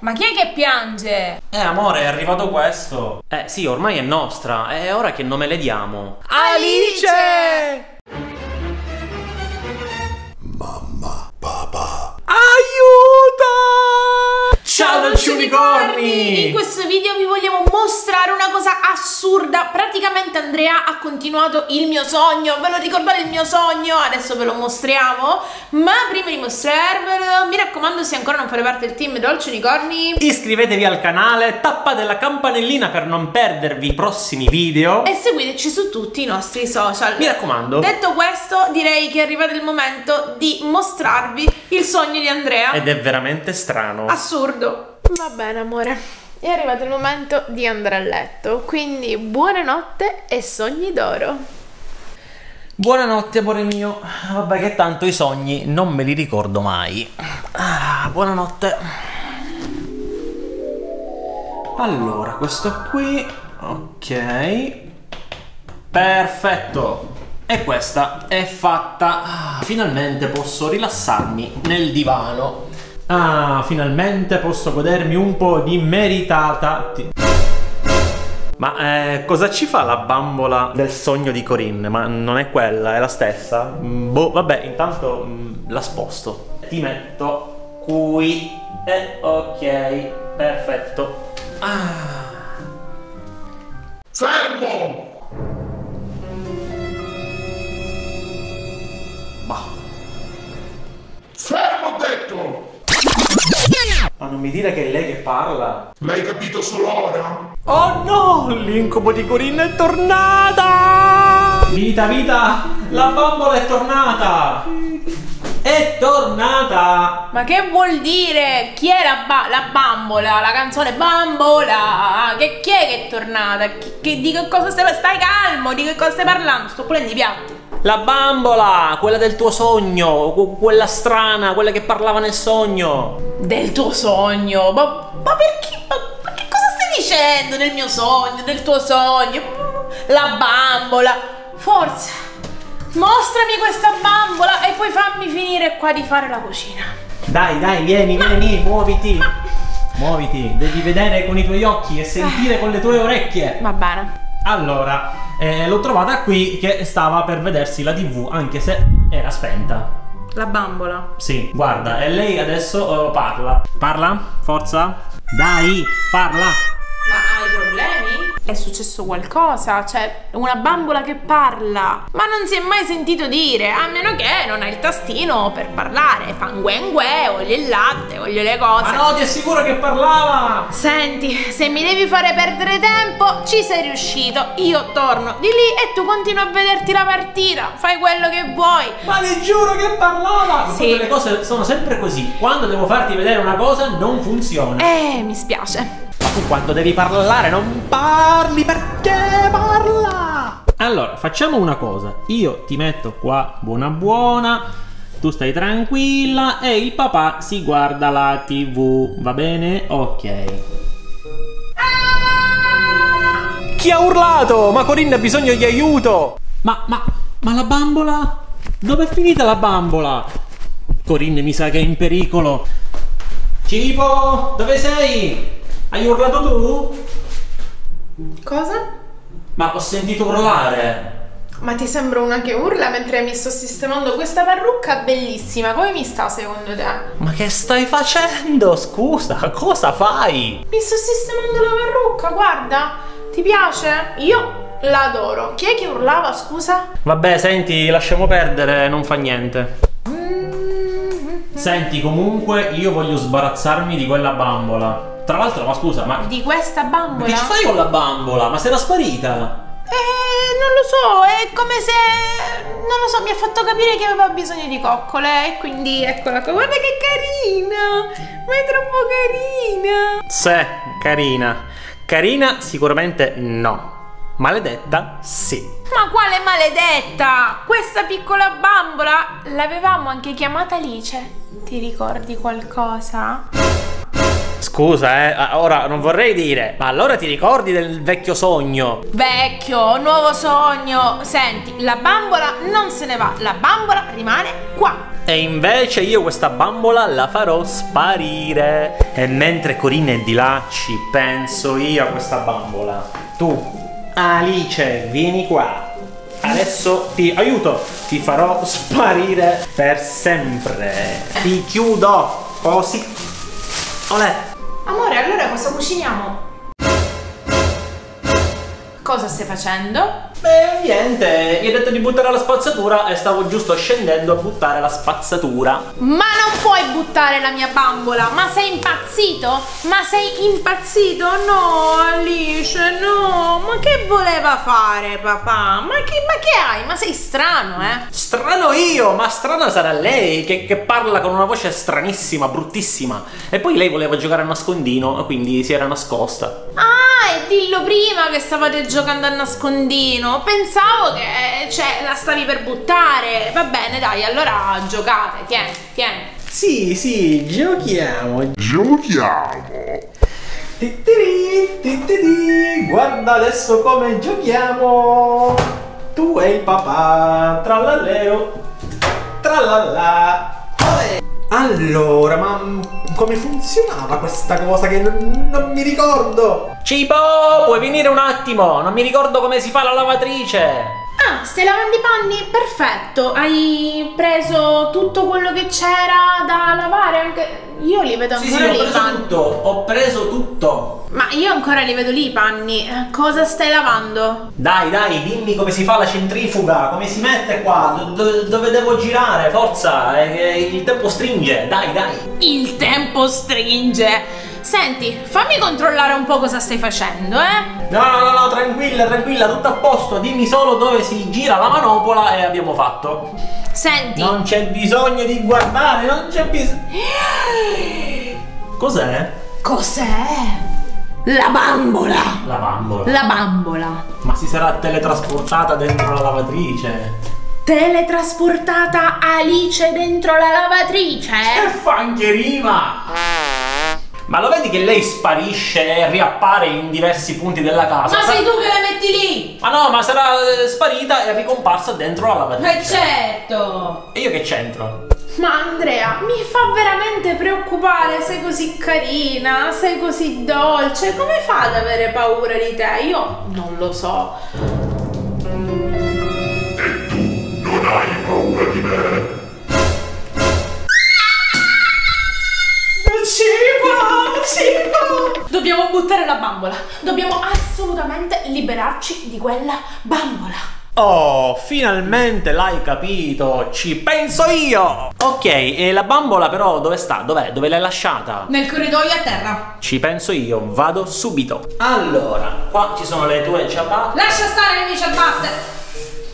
Ma chi è che piange? Eh, amore, è arrivato questo. Eh, sì, ormai è nostra. È ora che nome le diamo. Alice! Mamma, papà. Aiuto! Ciao, dolci unicorni! In questo video vi vogliamo mostrare cosa assurda. Praticamente Andrea ha continuato il mio sogno. Ve lo ricordate il mio sogno? Adesso ve lo mostriamo. Ma prima di mostrarvelo, mi raccomando, se ancora non fate parte del team Dolci Unicorni, Iscrivetevi al canale, tappate la campanellina per non perdervi i prossimi video. e seguiteci su tutti i nostri social. Mi raccomando. Detto questo, direi che è arrivato il momento di mostrarvi il sogno di Andrea. Ed è veramente strano. Assurdo. Va bene, amore. È arrivato il momento di andare a letto, quindi buonanotte e sogni d'oro. Buonanotte, amore mio. Vabbè, che tanto i sogni non me li ricordo mai. Ah, buonanotte. Allora, questo qui. Ok. Perfetto. E questa è fatta. Ah, finalmente posso rilassarmi nel divano. Ah, finalmente posso godermi un po' di meritata. ma eh, cosa ci fa la bambola del sogno di Corinne? Ma non è quella, è la stessa? Mm, Boh, vabbè, intanto mm, la sposto. Ti metto qui. E ok, perfetto. Ah. Fermo! Bah. Fermo ho detto! Ma non mi dire che è lei che parla? L'hai capito solo ora? Oh no! L'incubo di Corinne è tornata! Vita, vita! La bambola è tornata! È tornata! Ma che vuol dire? Chi è la, ba- la bambola? La canzone bambola? Che, chi è che è tornata? Chi- che- di che cosa stai Stai calmo, di che cosa stai parlando? Sto pulendo i piatti. La bambola! Quella del tuo sogno! que- Quella strana, quella che parlava nel sogno! Del tuo sogno? Ma, ma perché? Ma, ma che cosa stai dicendo del mio sogno? Del tuo sogno? La bambola? Forza, mostrami questa bambola e poi fammi finire qua di fare la cucina. Dai, dai, vieni, vieni, muoviti! Muoviti, devi vedere con i tuoi occhi e sentire con le tue orecchie! Va bene. Allora, eh, l'ho trovata qui che stava per vedersi la tv, anche se era spenta. La bambola. Sì, guarda, e lei adesso eh, parla. Parla? Forza? Dai, parla! Ma hai problemi? È successo qualcosa? Cioè, una bambola che parla. Ma non si è mai sentito dire, a meno che non hai il tastino per parlare. Fa un gue gue, voglio il latte, voglio le cose. Ma no, ti assicuro che parlava! Senti, se mi devi fare perdere tempo, ci sei riuscito. Io torno di lì e tu continui a vederti la partita. Fai quello che vuoi. Ma ti giuro che parlava! Sì. Tutte le cose sono sempre così. Quando devo farti vedere una cosa non funziona. Eh, mi spiace. Ma tu quando devi parlare non parli perché parla! Allora, facciamo una cosa. Io ti metto qua buona buona, tu stai tranquilla e il papà si guarda la tv, va bene? Ok. Chi ha urlato? Ma Corinne ha bisogno di aiuto! Ma, ma, ma la bambola? Dove è finita la bambola? Corinne mi sa che è in pericolo. Cipo, dove sei? Hai urlato tu? Cosa? Ma ho sentito urlare. Ma ti sembra una che urla mentre mi sto sistemando questa parrucca bellissima? Come mi sta secondo te? Ma che stai facendo? Scusa, cosa fai? Mi sto sistemando la parrucca, guarda. Ti piace? Io l'adoro. Chi è che urlava, scusa? Vabbè, senti, lasciamo perdere, non fa niente. Senti, comunque io voglio sbarazzarmi di quella bambola. Tra l'altro, ma scusa, ma Di questa ma bambola? che ci fai con la bambola? Ma se era sparita? Eh, non lo so, è come se... Non lo so, mi ha fatto capire che aveva bisogno di coccole e quindi eccola qua. Guarda che carina! Ma è troppo carina! Sì, carina. Carina sicuramente no. Maledetta sì. Ma quale maledetta! Questa piccola bambola l'avevamo anche chiamata Alice. Ti ricordi qualcosa? Scusa, eh, ora non vorrei dire, ma allora ti ricordi del vecchio sogno? Vecchio, nuovo sogno. Senti, la bambola non se ne va, la bambola rimane qua. E invece io questa bambola la farò sparire. E mentre Corinne è di là, ci penso io a questa bambola. Tu, Alice, vieni qua. Adesso ti aiuto, ti farò sparire per sempre. Ti chiudo così. Olè. Amore, allora cosa cuciniamo? Cosa stai facendo? Beh, niente, gli ho detto di buttare la spazzatura e stavo giusto scendendo a buttare la spazzatura. Ma non puoi buttare la mia bambola! Ma sei impazzito? Ma sei impazzito? No, Alice, no! Ma che voleva fare papà? Ma che, ma che hai? Ma sei strano, eh? Strano io, ma strana sarà lei che, che parla con una voce stranissima, bruttissima. E poi lei voleva giocare a nascondino, quindi si era nascosta. Ah, e dillo prima che stavate giocando a nascondino. Pensavo che, cioè, la stavi per buttare. Va bene, dai, allora giocate. Tieni, tieni. Sì, sì, giochiamo. Giochiamo. Tittiri, tittiri, guarda adesso come giochiamo. Tu e il papà, trallalleo, trallallà. Olè. Allora, ma come funzionava questa cosa che non, non mi ricordo? Cibo, puoi venire un attimo, non mi ricordo come si fa la lavatrice. Ah, stai lavando i panni? Perfetto. Hai preso tutto quello che c'era da lavare? Anche io li vedo Sì, ancora sì, ho lì i preso panni. tutto, ho preso tutto. Ma io ancora li vedo lì i panni. Eh, Cosa stai lavando? Dai, dai, dimmi come si fa la centrifuga, come si mette qua, do- do- dove devo girare, forza, eh, il tempo stringe, dai, dai. Il tempo stringe. Senti, fammi controllare un po' cosa stai facendo, eh? No, no, no, no, tranquilla, tranquilla, tutto a posto, dimmi solo dove si gira la manopola e abbiamo fatto. Senti. Non c'è bisogno di guardare, non c'è bisogno... Cos'è? Cos'è? La bambola. La bambola. La bambola. Ma si sarà teletrasportata dentro la lavatrice? Teletrasportata Alice dentro la lavatrice? Che fa anche rima! Ma lo vedi che lei sparisce e riappare in diversi punti della casa? Ma Sa- sei tu che la metti lì? Ma no, ma sarà eh, sparita e ricomparsa dentro la lavatrice. Eh certo! E io che c'entro? Ma Andrea, mi fa veramente preoccupare, sei così carina, sei così dolce, come fa ad avere paura di te? Io non lo so. Non hai paura di me. Dobbiamo buttare la bambola, dobbiamo assolutamente liberarci di quella bambola. Oh, finalmente l'hai capito! Ci penso io! Ok, e la bambola però dove sta? Dov'è? Dove l'hai lasciata? Nel corridoio a terra. Ci penso io, vado subito. Allora, qua ci sono le tue ciabatte. Lascia stare le mie ciabatte.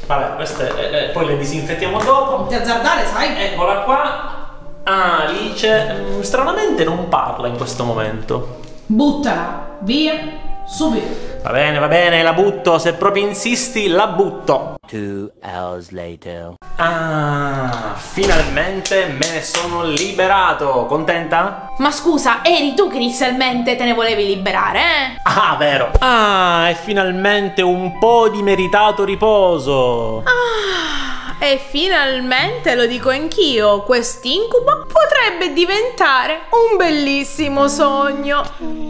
Vabbè, queste eh, eh, poi le disinfettiamo dopo. Ti azzardare, sai? Eccola qua. Ah, Alice, mm, stranamente non parla in questo momento. Buttala, via, subito. Va bene, va bene, la butto. Se proprio insisti, la butto. Two hours later. Ah, finalmente me ne sono liberato. Contenta? Ma scusa, eri tu che inizialmente te ne volevi liberare, eh? Ah, vero. Ah, e finalmente un po' di meritato riposo. Ah, e finalmente, lo dico anch'io, quest'incubo potrebbe diventare un bellissimo sogno.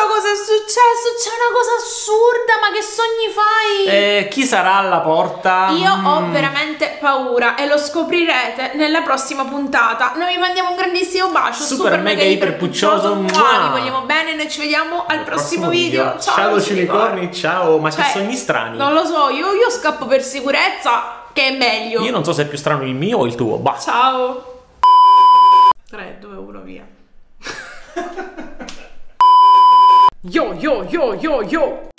Visto cosa è successo? C'è una cosa assurda, ma che sogni fai? E chi sarà alla porta? Io ho Mm. veramente paura e lo scoprirete nella prossima puntata. Noi vi mandiamo un grandissimo bacio, Super, mega, iper puccioso. Vi vogliamo bene, noi ci vediamo al prossimo, video. Ciao, dolci ciao ciao. Ma Cioè, che sogni strani. Non lo so, io, io scappo per sicurezza, che è meglio. Io non so se è più strano il mio o il tuo. Basta. Ciao. 3, 2, 1, via. 哟哟哟哟哟！